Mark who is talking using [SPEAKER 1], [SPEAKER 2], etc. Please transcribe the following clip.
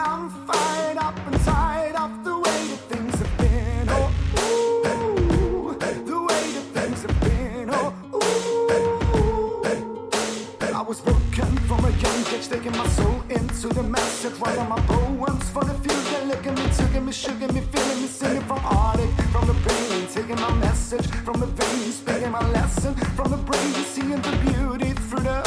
[SPEAKER 1] I'm fired up and tired of the way that things have been. Oh, ooh, the way that things have been. Oh, ooh. I was broken from a young age, taking my soul into the message, writing my poems for the future, licking me, took me, shook me, feeling me, singing from heartache, from the pain, taking my message from the veins, speaking my lesson from the brain, seeing the beauty through the